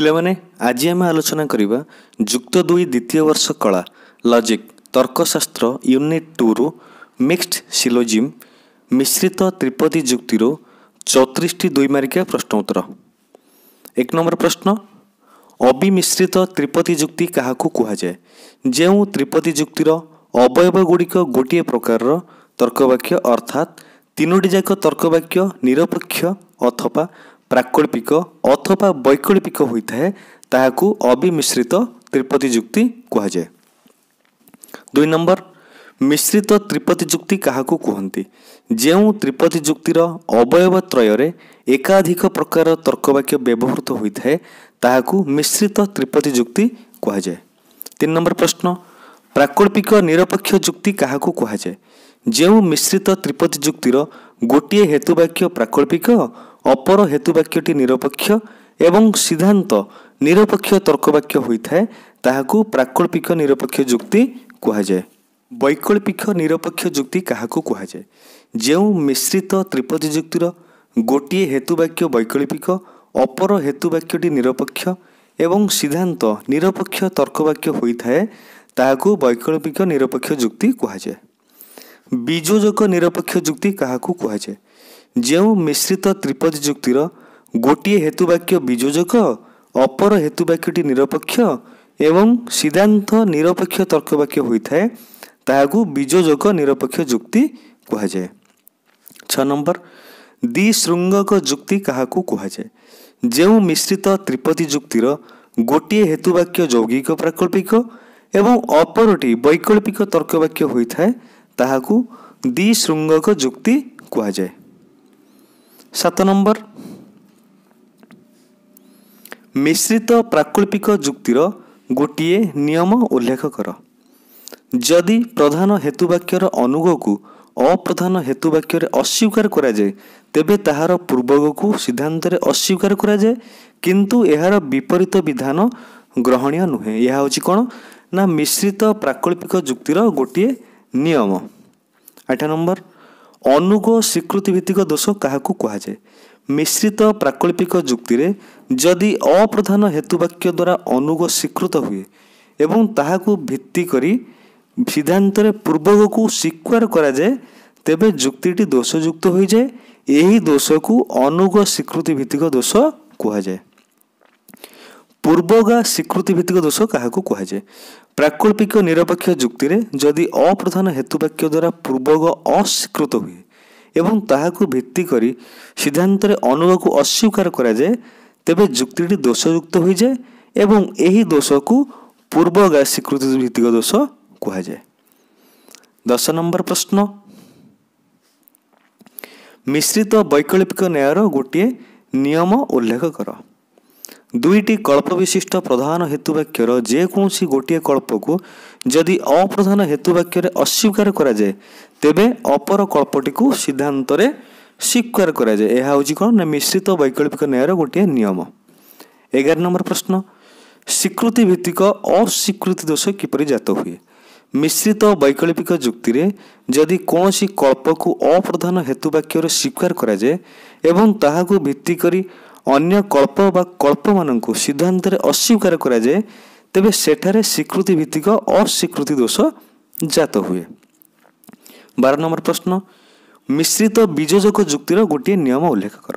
ପିଲାମାନେ ଆଜି ଆମେ ଆଲୋଚନା କରିବା ଯୁକ୍ତ ଦୁଇ ଦ୍ୱିତୀୟ ବର୍ଷ କଳା ଲଜିକ୍ ତର୍କଶାସ୍ତ୍ର ୟୁନିଟ୍ ଟୁରୁ ମିକ୍ସଡ ସିଲୋଜିମ୍ ମିଶ୍ରିତ ତ୍ରିପଦୀ ଯୁକ୍ତିରୁ ଚଉତିରିଶଟି ଦୁଇ ମାର୍କିଆ ପ୍ରଶ୍ନ ଉତ୍ତର। ଏକ ନମ୍ବର ପ୍ରଶ୍ନ ଅବିମିଶ୍ରିତ ତ୍ରିପଦୀ ଯୁକ୍ତି କାହାକୁ କୁହାଯାଏ? ଯେଉଁ ତ୍ରିପଦୀ ଯୁକ୍ତିର ଅବୟବ ଗୁଡ଼ିକ ଗୋଟିଏ ପ୍ରକାରର ତର୍କବାକ୍ୟ ଅର୍ଥାତ୍ ତିନୋଟି ଯାକ ତର୍କବାକ୍ୟ ନିରପେକ୍ଷ ଅଥବା ପ୍ରାକଳ୍ପିକ ଅଥବା ବୈକଳ୍ପିକ ହୋଇଥାଏ ତାହାକୁ ଅବିମିଶ୍ରିତ ତ୍ରିପଦୀ ଯୁକ୍ତି କୁହାଯାଏ। ଦୁଇ ନମ୍ବର ମିଶ୍ରିତ ତ୍ରିପଦୀ ଯୁକ୍ତି କାହାକୁ କୁହନ୍ତି? ଯେଉଁ ତ୍ରିପଦୀ ଯୁକ୍ତିର ଅବୟବ ତ୍ରୟରେ ଏକାଧିକ ପ୍ରକାର ତର୍କବାକ୍ୟ ବ୍ୟବହୃତ ହୋଇଥାଏ ତାହାକୁ ମିଶ୍ରିତ ତ୍ରିପଦୀ ଯୁକ୍ତି କୁହାଯାଏ। ତିନି ନମ୍ବର ପ୍ରଶ୍ନ ପ୍ରାକଳ୍ପିକ ନିରପେକ୍ଷ ଯୁକ୍ତି କାହାକୁ କୁହାଯାଏ? ଯେଉଁ ମିଶ୍ରିତ ତ୍ରିପଦୀ ଯୁକ୍ତିର ଗୋଟିଏ ହେତୁବାକ୍ୟ ପ୍ରାକଳ୍ପିକ ଅପର ହେତୁବାକ୍ୟଟି ନିରପେକ୍ଷ ଏବଂ ସିଦ୍ଧାନ୍ତ ନିରପେକ୍ଷ ତର୍କବାକ୍ୟ ହୋଇଥାଏ ତାହାକୁ ପ୍ରାକଳ୍ପିକ ନିରପେକ୍ଷ ଯୁକ୍ତି କୁହାଯାଏ। ବୈକଳ୍ପିକ ନିରପେକ୍ଷ ଯୁକ୍ତି କାହାକୁ କୁହାଯାଏ? ଯେଉଁ ମିଶ୍ରିତ ତ୍ରିପଦୀ ଯୁକ୍ତିର ଗୋଟିଏ ହେତୁବାକ୍ୟ ବୈକଳ୍ପିକ ଅପର ହେତୁବାକ୍ୟଟି ନିରପେକ୍ଷ ଏବଂ ସିଦ୍ଧାନ୍ତ ନିରପେକ୍ଷ ତର୍କବାକ୍ୟ ହୋଇଥାଏ ତାହାକୁ ବୈକଳ୍ପିକ ନିରପେକ୍ଷ ଯୁକ୍ତି କୁହାଯାଏ। ବିଯୋଜକ ନିରପେକ୍ଷ ଯୁକ୍ତି କାହାକୁ କୁହାଯାଏ? ଯେଉଁ ମିଶ୍ରିତ ତ୍ରିପଦୀ ଯୁକ୍ତିର ଗୋଟିଏ ହେତୁବାକ୍ୟ ବିଯୋଜକ ଅପର ହେତୁବାକ୍ୟଟି ନିରପେକ୍ଷ ଏବଂ ସିଦ୍ଧାନ୍ତ ନିରପେକ୍ଷ ତର୍କବାକ୍ୟ ହୋଇଥାଏ ତାହାକୁ ବିଯୋଜକ ନିରପେକ୍ଷ ଯୁକ୍ତି କୁହାଯାଏ। ଛଅ ନମ୍ବର। ଦ୍ୱିଶୃଙ୍ଗକ ଯୁକ୍ତି କାହାକୁ କୁହାଯାଏ? ଯେଉଁ ମିଶ୍ରିତ ତ୍ରିପଦୀ ଯୁକ୍ତିର ଗୋଟିଏ ହେତୁବାକ୍ୟ ଯୌଗିକ ପ୍ରାକଳ୍ପିକ ଏବଂ ଅପରଟି ବୈକଳ୍ପିକ ତର୍କବାକ୍ୟ ହୋଇଥାଏ ତାହାକୁ ଦ୍ୱିଶୃଙ୍ଗକ ଯୁକ୍ତି କୁହାଯାଏ ସାତ ନମ୍ବର ମିଶ୍ରିତ ପ୍ରାକଳ୍ପିକ ଯୁକ୍ତିର ଗୋଟିଏ ନିୟମ ଉଲ୍ଲେଖ କର ଯଦି ପ୍ରଧାନ ହେତୁବାକ୍ୟର ଅନୁଗକୁ ଅପ୍ରଧାନ ହେତୁବାକ୍ୟରେ ଅସ୍ୱୀକାର କରାଯାଏ ତେବେ ତାହାର ପୂର୍ବଗକୁ ସିଦ୍ଧାନ୍ତରେ ଅସ୍ୱୀକାର କରାଯାଏ କିନ୍ତୁ ଏହାର ବିପରୀତ ବିଧାନ ଗ୍ରହଣୀୟ ନୁହେଁ ଏହା ହେଉଛି କ'ଣ? ନା ମିଶ୍ରିତ ପ୍ରାକଳ୍ପିକ ଯୁକ୍ତିର ଗୋଟିଏ ନିୟମ। ଆଠ ନମ୍ବର ଅନୁଗ ସ୍ୱୀକୃତି ଭିତ୍ତିକ ଦୋଷ କାହାକୁ କୁହାଯାଏ? ମିଶ୍ରିତ ପ୍ରାକଳ୍ପିକ ଯୁକ୍ତିରେ ଯଦି ଅପ୍ରଧାନ ହେତୁବାକ୍ୟ ଦ୍ୱାରା ଅନୁଗ ସ୍ୱୀକୃତ ହୁଏ ଏବଂ ତାହାକୁ ଭିତ୍ତି କରି ସିଦ୍ଧାନ୍ତରେ ପୂର୍ବଗକୁ ସ୍ୱୀକାର କରାଯାଏ ତେବେ ଯୁକ୍ତିଟି ଦୋଷଯୁକ୍ତ ହୋଇଯାଏ। ଏହି ଦୋଷକୁ ଅନୁଗ ସ୍ୱୀକୃତି ଭିତ୍ତିକ ଦୋଷ କୁହାଯାଏ। ପୂର୍ବଗା ସ୍ୱୀକୃତି ଭିତ୍ତିକ ଦୋଷ କାହାକୁ କୁହାଯାଏ? ପ୍ରାକଳ୍ପିକ ନିରପେକ୍ଷ ଯୁକ୍ତିରେ ଯଦି ଅପ୍ରଧାନ ହେତୁବାକ୍ୟ ଦ୍ୱାରା ପୂର୍ବଗ ଅସ୍ୱୀକୃତ ହୁଏ ଏବଂ ତାହାକୁ ଭିତ୍ତି କରି ସିଦ୍ଧାନ୍ତରେ ଅନୁଗକୁ ଅସ୍ୱୀକାର କରାଯାଏ ତେବେ ଯୁକ୍ତିଟି ଦୋଷଯୁକ୍ତ ହୋଇଯାଏ ଏବଂ ଏହି ଦୋଷକୁ ପୂର୍ବଗା ସ୍ୱୀକୃତି ଭିତ୍ତିକ ଦୋଷ କୁହାଯାଏ। ଦଶ ନମ୍ବର ପ୍ରଶ୍ନ। ମିଶ୍ରିତ ବୈକଳ୍ପିକ ନ୍ୟାୟର ଗୋଟିଏ ନିୟମ ଉଲ୍ଲେଖ କର। ଦୁଇଟି କଳ୍ପ ବିଶିଷ୍ଟ ପ୍ରଧାନ ହେତୁବାକ୍ୟର ଯେକୌଣସି ଗୋଟିଏ କଳ୍ପକୁ ଯଦି ଅପ୍ରଧାନ ହେତୁବାକ୍ୟରେ ଅସ୍ୱୀକାର କରାଯାଏ ତେବେ ଅପର କଳ୍ପଟିକୁ ସିଦ୍ଧାନ୍ତରେ ସ୍ୱୀକାର କରାଯାଏ। ଏହା ହେଉଛି କ'ଣ? ନା ମିଶ୍ରିତ ବୈକଳ୍ପିକ ନ୍ୟାୟର ଗୋଟିଏ ନିୟମ। ଏଗାର ନମ୍ବର ପ୍ରଶ୍ନ। ସ୍ୱୀକୃତି ଭିତ୍ତିକ ଅସ୍ୱୀକୃତି ଦୋଷ କିପରି ଜାତ ହୁଏ? ମିଶ୍ରିତ ବୈକଳ୍ପିକ ଯୁକ୍ତିରେ ଯଦି କୌଣସି କଳ୍ପକୁ ଅପ୍ରଧାନ ହେତୁବାକ୍ୟରେ ସ୍ୱୀକାର କରାଯାଏ ଏବଂ ତାହାକୁ ଭିତ୍ତି କରି ଅନ୍ୟ କଳ୍ପ ବା କଳ୍ପମାନଙ୍କୁ ସିଦ୍ଧାନ୍ତରେ ଅସ୍ୱୀକାର କରାଯାଏ ତେବେ ସେଠାରେ ସ୍ୱୀକୃତି ଭିତ୍ତିକ ଅସ୍ୱୀକୃତି ଦୋଷ ଜାତ ହୁଏ ବାର ନମ୍ବର ପ୍ରଶ୍ନ ମିଶ୍ରିତ ବିଯୋଜକ ଯୁକ୍ତିର ଗୋଟିଏ ନିୟମ ଉଲ୍ଲେଖ କର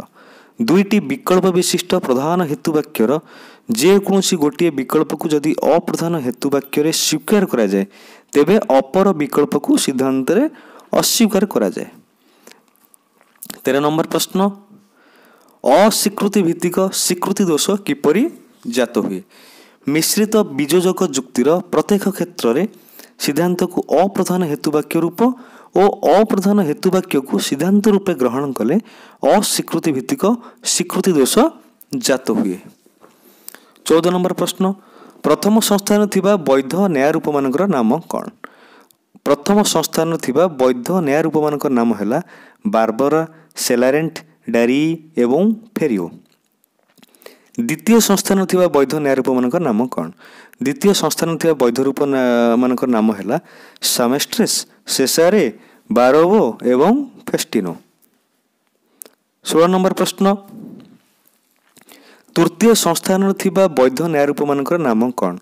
ଦୁଇଟି ବିକଳ୍ପ ବିଶିଷ୍ଟ ପ୍ରଧାନ ହେତୁବାକ୍ୟର ଯେକୌଣସି ଗୋଟିଏ ବିକଳ୍ପକୁ ଯଦି ଅପ୍ରଧାନ ହେତୁବାକ୍ୟରେ ସ୍ୱୀକାର କରାଯାଏ ତେବେ ଅପର ବିକଳ୍ପକୁ ସିଦ୍ଧାନ୍ତରେ ଅସ୍ୱୀକାର କରାଯାଏ ତେର ନମ୍ବର ପ୍ରଶ୍ନ ଅସ୍ୱୀକୃତି ଭିତ୍ତିକ ସ୍ୱୀକୃତି ଦୋଷ କିପରି ଜାତ ହୁଏ ମିଶ୍ରିତ ବିଯୋଜକ ଯୁକ୍ତିର ପ୍ରତ୍ୟେକ କ୍ଷେତ୍ରରେ ସିଦ୍ଧାନ୍ତକୁ ଅପ୍ରଧାନ ହେତୁବାକ୍ୟ ରୂପ ଓ ଅପ୍ରଧାନ ହେତୁବାକ୍ୟକୁ ସିଦ୍ଧାନ୍ତ ରୂପେ ଗ୍ରହଣ କଲେ ଅସ୍ୱୀକୃତି ଭିତ୍ତିକ ସ୍ୱୀକୃତି ଦୋଷ ଜାତ ହୁଏ ଚଉଦ ନମ୍ବର ପ୍ରଶ୍ନ ପ୍ରଥମ ସଂସ୍ଥାନରେ ଥିବା ବୈଧ ନ୍ୟାୟ ରୂପମାନଙ୍କର ନାମ କ'ଣ? ପ୍ରଥମ ସଂସ୍ଥାନରେ ଥିବା ବୈଧ ନ୍ୟାୟ ରୂପମାନଙ୍କର ନାମ ହେଲା ବାର୍ବରା ସେଲାରେଣ୍ଟ ଡାରି ଏବଂ ଫେରିଓ ଦ୍ୱିତୀୟ ସଂସ୍ଥାନରେ ଥିବା ବୈଧ ନ୍ୟାୟ ରୂପମାନଙ୍କର ନାମ କ'ଣ? ଦ୍ୱିତୀୟ ସଂସ୍ଥାନରେ ଥିବା ବୈଧ ରୂପ ମାନଙ୍କର ନାମ ହେଲା ସାମେଷ୍ଟ୍ରେସ୍ ସେସାରେ ବାରୋଭୋ ଏବଂ ଫେଷ୍ଟିନୋ। ଷୋହଳ ନମ୍ବର ପ୍ରଶ୍ନ। ତୃତୀୟ ସଂସ୍ଥାନରେ ଥିବା ବୈଧ ନ୍ୟାୟରୂପମାନଙ୍କର ନାମ କ'ଣ?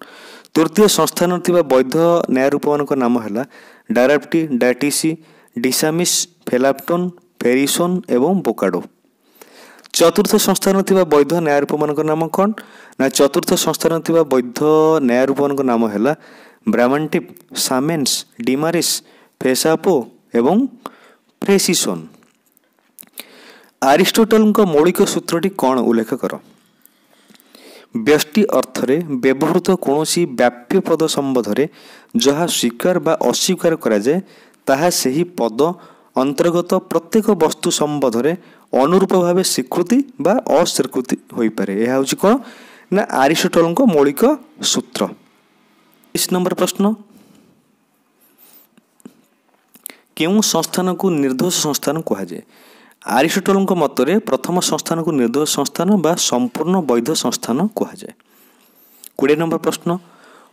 ତୃତୀୟ ସଂସ୍ଥାନରେ ଥିବା ବୈଧ ନ୍ୟାୟରୂପମାନଙ୍କ ନାମ ହେଲା ଡାରାପ୍ଟି ଡାଟିସି ଡିସାମିସ୍ ଫେଲାପ୍ଟନ୍ ଫେରିସନ୍ ଏବଂ ବୋକାଡୋ ଚତୁର୍ଥ ସଂସ୍ଥାନରେ ଥିବା ବୈଧ ନ୍ୟାୟରୂପମାନଙ୍କ ନାମ କ'ଣ? ନା ଚତୁର୍ଥ ସଂସ୍ଥାନରେ ଥିବା ବୈଧ ନ୍ୟାୟରୂପମାନଙ୍କ ନାମ ହେଲା ବ୍ରାମାଣ୍ଟିପ୍ ସାମେନ୍ସ ଡିମାରିସ୍ ଫେସାପୋ ଏବଂ ଫ୍ରେସିସନ୍ ଆରିଷ୍ଟୋଟଲଙ୍କ ମୌଳିକ ସୂତ୍ରଟି କ'ଣ ଉଲ୍ଲେଖ କର? ବ୍ୟଷ୍ଟି ଅର୍ଥରେ ବ୍ୟବହୃତ କୌଣସି ବ୍ୟାପ୍ୟ ପଦ ସମ୍ବନ୍ଧରେ ଯାହା ସ୍ୱୀକାର ବା ଅସ୍ୱୀକାର କରାଯାଏ ତାହା ସେହି ପଦ ଅନ୍ତର୍ଗତ ପ୍ରତ୍ୟେକ ବସ୍ତୁ ସମ୍ବନ୍ଧରେ ଅନୁରୂପ ଭାବେ ସ୍ୱୀକୃତି ବା ଅସ୍ୱୀକୃତି ହୋଇପାରେ। ଏହା ହେଉଛି କ'ଣ? ନା ଆରିଷ୍ଟୋଟଲଙ୍କ ମୌଳିକ ସୂତ୍ର। ତେଇଶ ନମ୍ବର ପ୍ରଶ୍ନ। କେଉଁ ସଂସ୍ଥାନକୁ ନିର୍ଦ୍ଦୋଷ ସଂସ୍ଥାନ କୁହାଯାଏ? ଆରିଷ୍ଟୋଟଲଙ୍କ ମତରେ ପ୍ରଥମ ସଂସ୍ଥାନକୁ ନିର୍ଦ୍ଦୋଷ ସଂସ୍ଥାନ ବା ସମ୍ପୂର୍ଣ୍ଣ ବୈଧ ସଂସ୍ଥାନ କୁହାଯାଏ। କୋଡ଼ିଏ ନମ୍ବର ପ୍ରଶ୍ନ।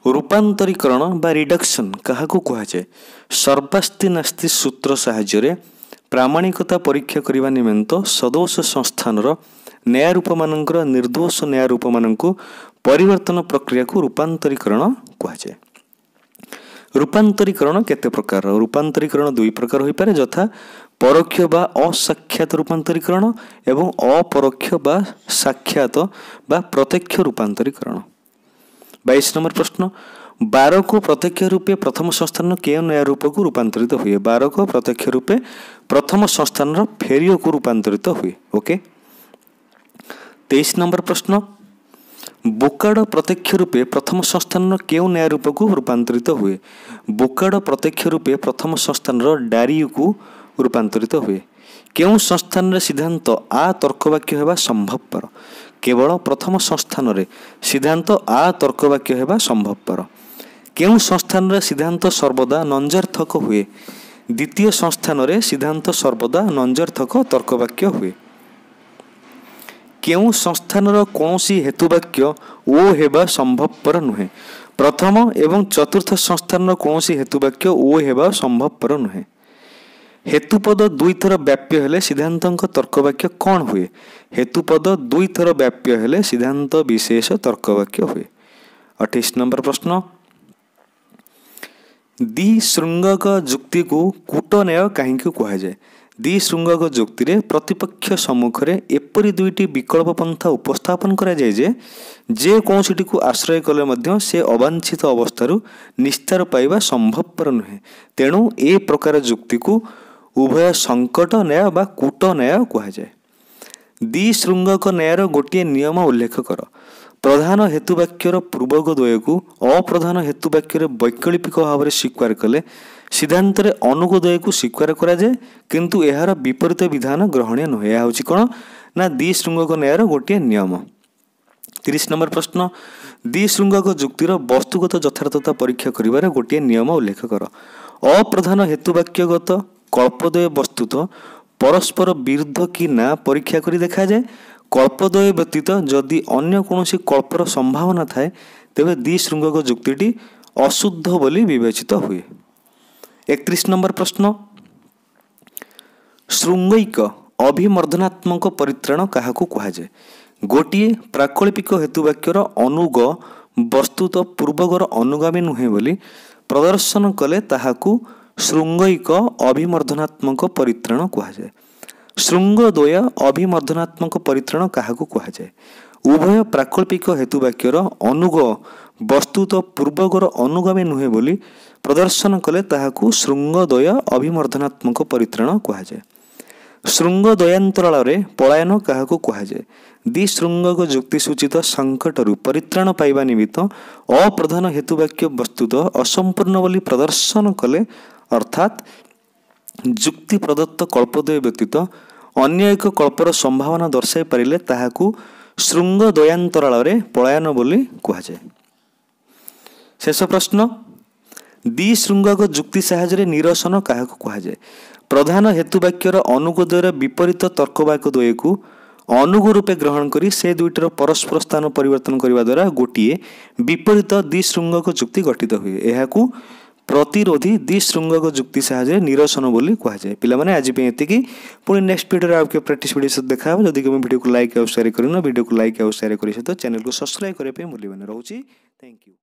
ରୂପାନ୍ତରୀକରଣ ବା ରିଡକ୍ସନ୍ କାହାକୁ କୁହାଯାଏ? ସର୍ବାସ୍ତି ନାସ୍ତି ସୂତ୍ର ସାହାଯ୍ୟରେ ପ୍ରାମାଣିକତା ପରୀକ୍ଷା କରିବା ନିମନ୍ତ ସଦୋଷ ସଂସ୍ଥାନର ନ୍ୟାୟରୂପମାନଙ୍କର ନିର୍ଦ୍ଦୋଷ ନ୍ୟାୟରୂପମାନଙ୍କୁ ପରିବର୍ତ୍ତନ ପ୍ରକ୍ରିୟାକୁ ରୂପାନ୍ତରୀକରଣ କୁହାଯାଏ। ରୂପାନ୍ତରୀକରଣ କେତେ ପ୍ରକାର? ରୂପାନ୍ତରୀକରଣ ଦୁଇ ପ୍ରକାର ହୋଇପାରେ ଯଥା ପରୋକ୍ଷ ବା ଅସାକ୍ଷାତ ରୂପାନ୍ତରୀକରଣ ଏବଂ ଅପରୋକ୍ଷ ବା ସାକ୍ଷାତ ବା ପ୍ରତ୍ୟକ୍ଷ ରୂପାନ୍ତରୀକରଣ। ବାଇଶ ନମ୍ବର ପ୍ରଶ୍ନ ବାରକ ପ୍ରତ୍ୟକ୍ଷ ରୂପେ ପ୍ରଥମ ସଂସ୍ଥାନର କେଉଁ ନ୍ୟାୟ ରୂପକୁ ରୂପାନ୍ତରିତ ହୁଏ? ବାରକ ପ୍ରତ୍ୟକ୍ଷ ରୂପେ ପ୍ରଥମ ସଂସ୍ଥାନର ଫେରିଓକୁ ରୂପାନ୍ତରିତ ହୁଏ। ଓକେ ତେଇଶ ନମ୍ବର ପ୍ରଶ୍ନ ବୋକାଡ଼ ପ୍ରତ୍ୟକ୍ଷ ରୂପେ ପ୍ରଥମ ସଂସ୍ଥାନର କେଉଁ ନ୍ୟାୟ ରୂପକୁ ରୂପାନ୍ତରିତ ହୁଏ? ବୋକାଡ଼ ପ୍ରତ୍ୟକ୍ଷ ରୂପେ ପ୍ରଥମ ସଂସ୍ଥାନର ଡାରିୟୁକୁ ରୂପାନ୍ତରିତ ହୁଏ। କେଉଁ ସଂସ୍ଥାନରେ ସିଦ୍ଧାନ୍ତ ଆ ତର୍କବାକ୍ୟ ହେବା ସମ୍ଭବପର? କେବଳ ପ୍ରଥମ ସଂସ୍ଥାନରେ ସିଦ୍ଧାନ୍ତ ଆ ତର୍କବାକ୍ୟ ହେବା ସମ୍ଭବପର। କେଉଁ ସଂସ୍ଥାନରେ ସିଦ୍ଧାନ୍ତ ସର୍ବଦା ନଞ୍ଜର୍ଥକ ହୁଏ? ଦ୍ୱିତୀୟ ସଂସ୍ଥାନରେ ସିଦ୍ଧାନ୍ତ ସର୍ବଦା ନଞ୍ଜର୍ଥକ ତର୍କବାକ୍ୟ ହୁଏ। କେଉଁ ସଂସ୍ଥାନର କୌଣସି ହେତୁବାକ୍ୟ ଓ ହେବା ସମ୍ଭବପର ନୁହେଁ? ପ୍ରଥମ ଏବଂ ଚତୁର୍ଥ ସଂସ୍ଥାନର କୌଣସି ହେତୁବାକ୍ୟ ଓ ହେବା ସମ୍ଭବପର ନୁହେଁ। ହେତୁପଦ ଦୁଇଥର ବ୍ୟାପ୍ୟ ହେଲେ ସିଦ୍ଧାନ୍ତଙ୍କ ତର୍କବାକ୍ୟ କ'ଣ ହୁଏ? ହେତୁପଦ ଦୁଇଥର ବ୍ୟାପ୍ୟ ହେଲେ ସିଦ୍ଧାନ୍ତ ବିଶେଷ ତର୍କବାକ୍ୟ ହୁଏ। ଅଠେଇଶ ନମ୍ବର ପ୍ରଶ୍ନ। ଦ୍ୱିଶୃଙ୍ଗକ ଯୁକ୍ତିକୁ କୂଟନ୍ୟାୟ କାହିଁକି କୁହାଯାଏ? ଦ୍ୱିଶୃଙ୍ଗକ ଯୁକ୍ତିରେ ପ୍ରତିପକ୍ଷ ସମ୍ମୁଖରେ ଏପରି ଦୁଇଟି ବିକଳ୍ପ ପନ୍ଥା ଉପସ୍ଥାପନ କରାଯାଏ ଯେ ଯେକୌଣସିଟିକୁ ଆଶ୍ରୟ କଲେ ମଧ୍ୟ ସେ ଅବାଞ୍ଛିତ ଅବସ୍ଥାରୁ ନିସ୍ତାର ପାଇବା ସମ୍ଭବପର ନୁହେଁ। ତେଣୁ ଏ ପ୍ରକାର ଯୁକ୍ତିକୁ ଉଭୟ ସଙ୍କଟ ନ୍ୟାୟ ବା କୂଟ ନ୍ୟାୟ କୁହାଯାଏ। ଦ୍ୱିଶୃଙ୍ଗକ ନ୍ୟାୟର ଗୋଟିଏ ନିୟମ ଉଲ୍ଲେଖ କର। ପ୍ରଧାନ ହେତୁବାକ୍ୟର ପୂର୍ବକ ଦ୍ୱୟକୁ ଅପ୍ରଧାନ ହେତୁବାକ୍ୟରେ ବୈକଳ୍ପିକ ଭାବରେ ସ୍ୱୀକାର କଲେ। ସିଦ୍ଧାନ୍ତରେ ଅନୁଗୋଦୟକୁ ସ୍ୱୀକାର କରାଯାଏ କିନ୍ତୁ ଏହାର ବିପରୀତ ବିଧାନ ଗ୍ରହଣୀୟ ନୁହେଁ। ଏହା ହେଉଛି କ'ଣ? ନା ଦ୍ୱିଶୃଙ୍ଗକ ନ୍ୟାୟର ଗୋଟିଏ ନିୟମ। ତିରିଶ ନମ୍ବର ପ୍ରଶ୍ନ। ଦ୍ୱିଶୃଙ୍ଗକ ଯୁକ୍ତିର ବସ୍ତୁଗତ ଯଥାର୍ଥତା ପରୀକ୍ଷା କରିବାର ଗୋଟିଏ ନିୟମ ଉଲ୍ଲେଖ କର। ଅପ୍ରଧାନ ହେତୁବାକ୍ୟଗତ କଳ୍ପଦ୍ୱୟ ବସ୍ତୁତ ପରସ୍ପର ବିରୁଦ୍ଧ କି ନା ପରୀକ୍ଷା କରି ଦେଖାଯାଏ କଳ୍ପଦ୍ୱୟ ବ୍ୟତୀତ ଯଦି ଅନ୍ୟ କୌଣସି କଳ୍ପର ସମ୍ଭାବନା ଥାଏ ତେବେ ଦ୍ୱିଶୃଙ୍ଗକ ଯୁକ୍ତିଟି ଅଶୁଦ୍ଧ ବୋଲି ବିବେଚିତ ହୁଏ ଏକତିରିଶ ନମ୍ବର ପ୍ରଶ୍ନ ଶୃଙ୍ଗୈକ ଅଭିମର୍ଦ୍ଦନାତ୍ମକ ପରିତ୍ରାଣ କାହାକୁ କୁହାଯାଏ? ଗୋଟିଏ ପ୍ରାକଳ୍ପିକ ହେତୁବାକ୍ୟର ଅନୁଗ ବସ୍ତୁତ ପୂର୍ବଗର ଅନୁଗାମୀ ନୁହେଁ ବୋଲି ପ୍ରଦର୍ଶନ କଲେ ତାହାକୁ ଶୃଙ୍ଗୈକ ଅଭିମର୍ଦ୍ଦନାତ୍ମକ ପରିତ୍ରାଣ କୁହାଯାଏ ଶୃଙ୍ଗଦ୍ୱୟ ଅଭିମର୍ଦ୍ଦନାତ୍ମକ ପରିତ୍ରାଣ କାହାକୁ କୁହାଯାଏ ଉଭୟ ପ୍ରାକଳ୍ପିକ ହେତୁବାକ୍ୟର ଅନୁଗ ବସ୍ତୁତ ପୂର୍ବଗର ଅନୁଗାମୀ ନୁହେଁ ବୋଲି ପ୍ରଦର୍ଶନ କଲେ ତାହାକୁ ଶୃଙ୍ଗଦ୍ୱୟ ଅଭିମର୍ଦ୍ଦନାତ୍ମକ ପରିତ୍ରାଣ କୁହାଯାଏ ଶୃଙ୍ଗ ଦ୍ୱୟାନ୍ତରାଳରେ ପଳାୟନ କାହାକୁ କୁହାଯାଏ ଦ୍ୱିଶୃଙ୍ଗକ ଯୁକ୍ତି ସୂଚିତ ସଙ୍କଟରୁ ପରିତ୍ରାଣ ପାଇବା ନିମିତ୍ତ ଅପ୍ରଧାନ ହେତୁବାକ୍ୟ ବସ୍ତୁତ ଅସମ୍ପୂର୍ଣ୍ଣ ବୋଲି ପ୍ରଦର୍ଶନ କଲେ ଅର୍ଥାତ୍ ଯୁକ୍ତି ପ୍ରଦତ୍ତ କଳ୍ପଦ୍ୱୟ ବ୍ୟତୀତ ଅନ୍ୟ ଏକ କଳ୍ପର ସମ୍ଭାବନା ଦର୍ଶାଇ ପାରିଲେ ତାହାକୁ ଶୃଙ୍ଗ ଦ୍ୱୟାନ୍ତରାଳରେ ପଳାୟନ ବୋଲି କୁହାଯାଏ ଶେଷ ପ୍ରଶ୍ନ ଦ୍ୱିଶୃଙ୍ଗକ ଯୁକ୍ତି ସାହାଯ୍ୟରେ ନିରସନ କାହାକୁ କୁହାଯାଏ ପ୍ରଧାନ ହେତୁବାକ୍ୟର ଅନୁଗୋଦୟର ବିପରୀତ ତର୍କବାକ୍ୟ ଦ୍ୱୟକୁ ଅନୁଗ ରୂପେ ଗ୍ରହଣ କରି ସେ ଦୁଇଟିର ପରସ୍ପର ସ୍ଥାନ ପରିବର୍ତ୍ତନ କରିବା ଦ୍ୱାରା ଗୋଟିଏ ବିପରୀତ ଦ୍ୱିଶୃଙ୍ଗକ ଯୁକ୍ତି ଗଠିତ ହୁଏ ଏହାକୁ ପ୍ରତିରୋଧୀ ଦ୍ୱିଶୃଙ୍ଗକ ଯୁକ୍ତି ସାହାଯ୍ୟରେ ନିରସନ ବୋଲି କୁହାଯାଏ ପିଲାମାନେ ଆଜି ପାଇଁ ଏତିକି ପୁଣି ନେକ୍ସଟ ଭିଡ଼ିଓରେ ଆଉ କେଉଁ ପ୍ରାକ୍ଟିସ୍ ଭିଡ଼ିଓ ସହିତ ଦେଖା ହେବ ଯଦି କେବେ ଭିଡ଼ିଓକୁ ଲାଇକ୍ ଆଉ ସେୟାର କରିନ ଭିଡ଼ିଓକୁ ଲାଇକ୍ ଆଉ ସେୟାର କରିବା ସହିତ ଚ୍ୟାନେଲକୁ ସବସ୍କ୍ରାଇବ୍ କରିବା ପାଇଁ ଭୁଲିବନି ରହୁଛି ଥ୍ୟାଙ୍କ ୟୁ